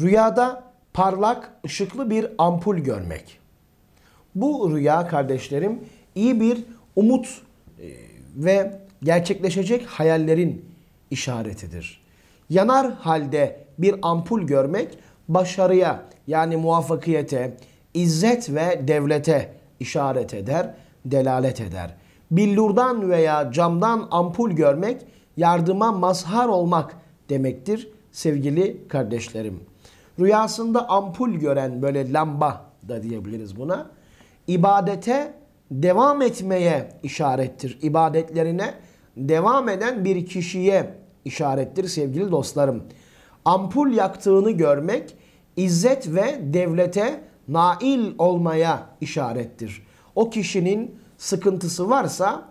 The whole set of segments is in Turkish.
Rüyada parlak, ışıklı bir ampul görmek. Bu rüya kardeşlerim iyi bir umut e, ve gerçekleşecek hayallerin işaretidir. Yanar halde bir ampul görmek başarıya yani muvaffakiyete, izzet ve devlete işaret eder, delalet eder. Billurdan veya camdan ampul görmek yardıma mazhar olmak demektir sevgili kardeşlerim. Rüyasında ampul gören böyle lamba da diyebiliriz buna. ibadete devam etmeye işarettir. İbadetlerine devam eden bir kişiye işarettir sevgili dostlarım. Ampul yaktığını görmek izzet ve devlete nail olmaya işarettir. O kişinin sıkıntısı varsa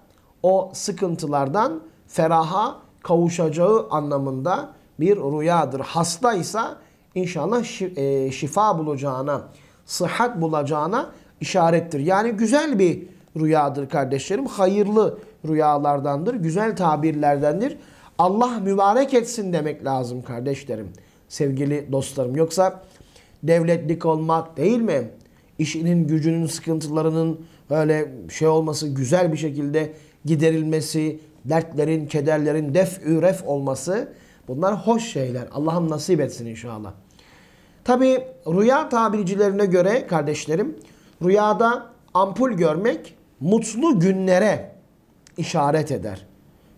o sıkıntılardan feraha kavuşacağı anlamında bir rüyadır. Hastaysa inşallah e, şifa bulacağına, sıhhat bulacağına işarettir. Yani güzel bir rüyadır kardeşlerim. Hayırlı rüyalardandır, güzel tabirlerdendir. Allah mübarek etsin demek lazım kardeşlerim, sevgili dostlarım. Yoksa devletlik olmak değil mi? İşinin, gücünün, sıkıntılarının öyle şey olması, güzel bir şekilde giderilmesi, dertlerin, kederlerin def ref olması bunlar hoş şeyler. Allah'ım nasip etsin inşallah. Tabi rüya tabircilerine göre kardeşlerim rüyada ampul görmek mutlu günlere işaret eder.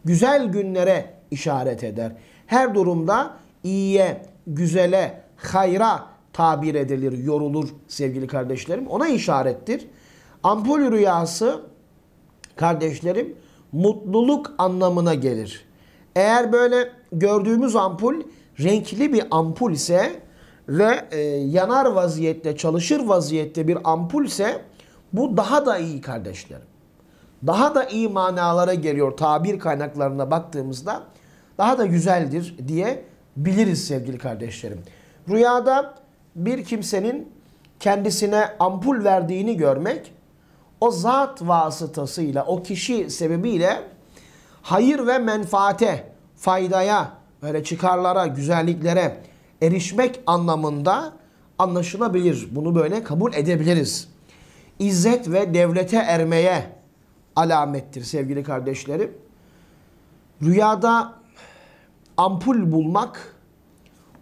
Güzel günlere işaret eder. Her durumda iyiye, güzele, hayra tabir edilir, yorulur sevgili kardeşlerim. Ona işarettir. Ampul rüyası kardeşlerim mutluluk anlamına gelir. Eğer böyle gördüğümüz ampul renkli bir ampul ise ve e, yanar vaziyette, çalışır vaziyette bir ampul ise bu daha da iyi kardeşlerim. Daha da iyi manalara geliyor tabir kaynaklarına baktığımızda. Daha da güzeldir diye biliriz sevgili kardeşlerim. Rüyada bir kimsenin kendisine ampul verdiğini görmek o zat vasıtasıyla, o kişi sebebiyle hayır ve menfaate, faydaya, böyle çıkarlara, güzelliklere erişmek anlamında anlaşılabilir. Bunu böyle kabul edebiliriz. İzzet ve devlete ermeye alamettir sevgili kardeşlerim. Rüyada ampul bulmak,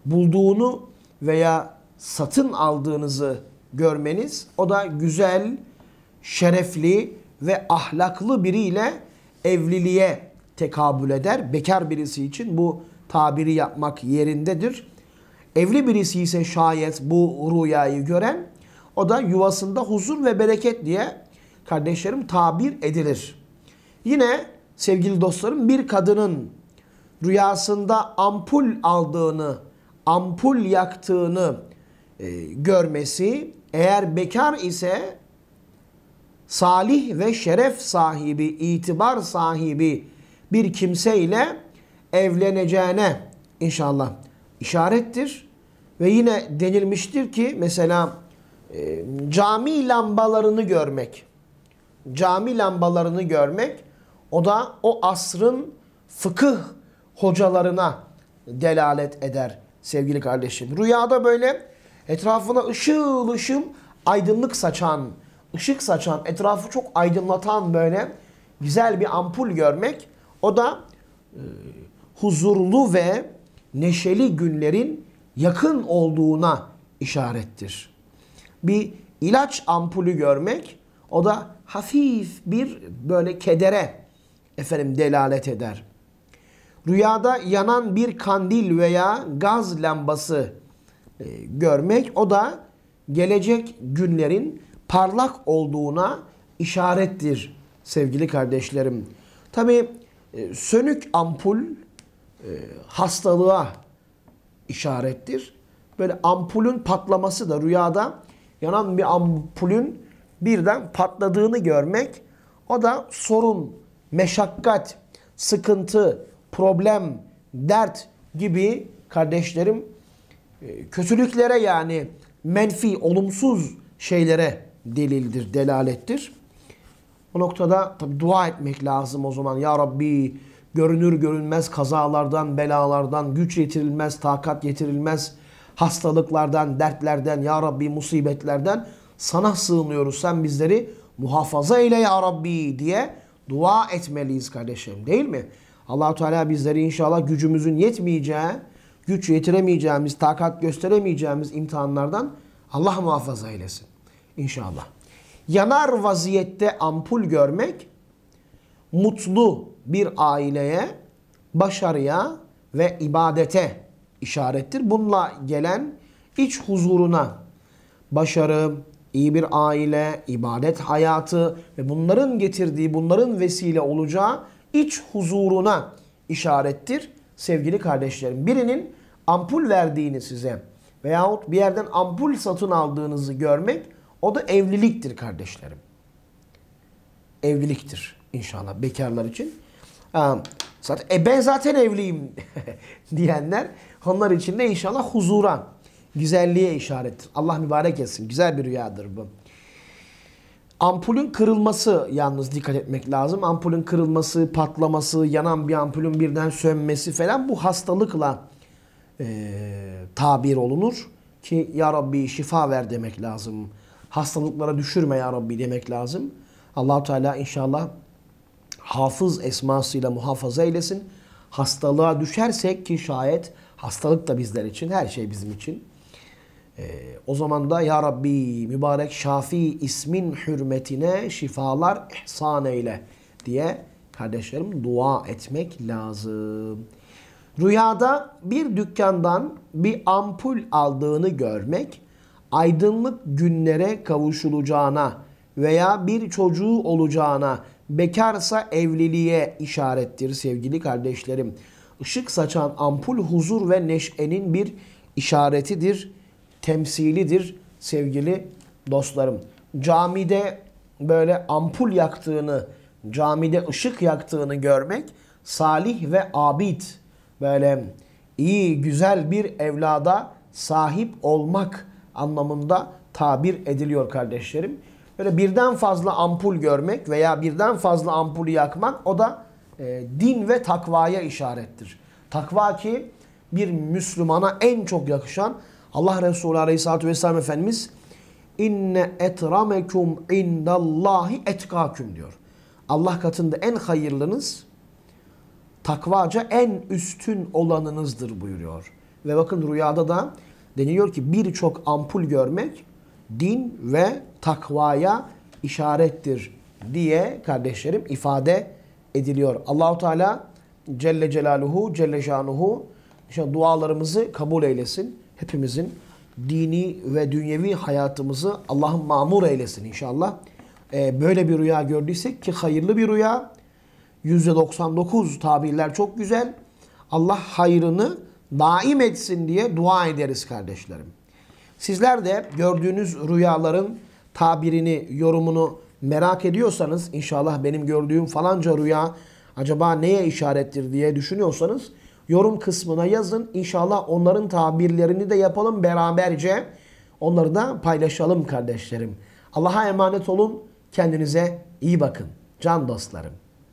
bulduğunu veya satın aldığınızı görmeniz o da güzel, şerefli ve ahlaklı biriyle evliliğe tekabül eder. Bekar birisi için bu tabiri yapmak yerindedir. Evli birisi ise şayet bu rüyayı gören o da yuvasında huzur ve bereket diye kardeşlerim tabir edilir. Yine sevgili dostlarım bir kadının rüyasında ampul aldığını, ampul yaktığını e, görmesi eğer bekar ise salih ve şeref sahibi, itibar sahibi bir kimseyle evleneceğine inşallah işarettir. Ve yine denilmiştir ki mesela e, cami lambalarını görmek, cami lambalarını görmek o da o asrın fıkıh hocalarına delalet eder sevgili kardeşim. Rüyada böyle etrafına ışıl ışıl aydınlık saçan, ışık saçan, etrafı çok aydınlatan böyle güzel bir ampul görmek o da e, huzurlu ve neşeli günlerin yakın olduğuna işarettir. Bir ilaç ampulü görmek o da hafif bir böyle kedere efendim delalet eder. Rüyada yanan bir kandil veya gaz lambası e, görmek o da gelecek günlerin parlak olduğuna işarettir sevgili kardeşlerim. Tabi e, sönük ampul e, hastalığa işarettir. Böyle ampulün patlaması da rüyada yanan bir ampulün birden patladığını görmek o da sorun, meşakkat, sıkıntı, problem, dert gibi kardeşlerim e, kötülüklere yani menfi, olumsuz şeylere delildir, delalettir. O noktada tabi dua etmek lazım o zaman. Ya Rabbi görünür görünmez kazalardan, belalardan, güç yetirilmez, takat yetirilmez hastalıklardan, dertlerden, Ya Rabbi musibetlerden sana sığınıyoruz. Sen bizleri muhafaza eyle Ya Rabbi diye dua etmeliyiz kardeşim değil mi? Allahu Teala bizleri inşallah gücümüzün yetmeyeceği, güç yetiremeyeceğimiz, takat gösteremeyeceğimiz imtihanlardan Allah muhafaza eylesin. İnşallah. Yanar vaziyette ampul görmek mutlu bir aileye, başarıya ve ibadete işarettir. Bununla gelen iç huzuruna, başarı, iyi bir aile, ibadet hayatı ve bunların getirdiği, bunların vesile olacağı iç huzuruna işarettir sevgili kardeşlerim. Birinin ampul verdiğini size veyahut bir yerden ampul satın aldığınızı görmek o da evliliktir kardeşlerim. Evliliktir inşallah bekarlar için. Zaten e ben zaten evliyim diyenler onlar için de inşallah huzura, güzelliğe işarettir. Allah mübarek etsin. Güzel bir rüyadır bu. Ampulün kırılması yalnız dikkat etmek lazım. Ampulün kırılması, patlaması, yanan bir ampulün birden sönmesi falan bu hastalıkla e, tabir olunur. Ki Ya Rabbi şifa ver demek lazım. Hastalıklara düşürme Ya Rabbi demek lazım. allah Teala inşallah hafız esmasıyla muhafaza eylesin. Hastalığa düşersek ki şayet hastalık da bizler için, her şey bizim için. Ee, o zaman da Ya Rabbi mübarek Şafi ismin hürmetine şifalar ihsan eyle diye kardeşlerim dua etmek lazım. Rüyada bir dükkandan bir ampul aldığını görmek, aydınlık günlere kavuşulacağına veya bir çocuğu olacağına, bekarsa evliliğe işarettir sevgili kardeşlerim. Işık saçan ampul huzur ve neşenin bir işaretidir, temsilidir sevgili dostlarım. Camide böyle ampul yaktığını, camide ışık yaktığını görmek salih ve abid böyle iyi, güzel bir evlada sahip olmak anlamında tabir ediliyor kardeşlerim. Böyle birden fazla ampul görmek veya birden fazla ampulü yakmak o da e, din ve takvaya işarettir. Takva ki bir Müslümana en çok yakışan Allah Resulü Aleyhisselatü Vesselam Efendimiz inne etramekum indallahi etkaküm diyor. Allah katında en hayırlınız takvaca en üstün olanınızdır buyuruyor. Ve bakın rüyada da deniliyor ki birçok ampul görmek din ve takvaya işarettir diye kardeşlerim ifade ediliyor. Allahu Teala Celle Celaluhu Celle Şanuhu işte dualarımızı kabul eylesin. Hepimizin dini ve dünyevi hayatımızı Allah'ın mamur eylesin inşallah. Ee, böyle bir rüya gördüysek ki hayırlı bir rüya. %99 tabirler çok güzel. Allah hayrını daim etsin diye dua ederiz kardeşlerim. Sizler de gördüğünüz rüyaların tabirini, yorumunu merak ediyorsanız inşallah benim gördüğüm falanca rüya acaba neye işarettir diye düşünüyorsanız yorum kısmına yazın. İnşallah onların tabirlerini de yapalım beraberce. Onları da paylaşalım kardeşlerim. Allah'a emanet olun. Kendinize iyi bakın. Can dostlarım.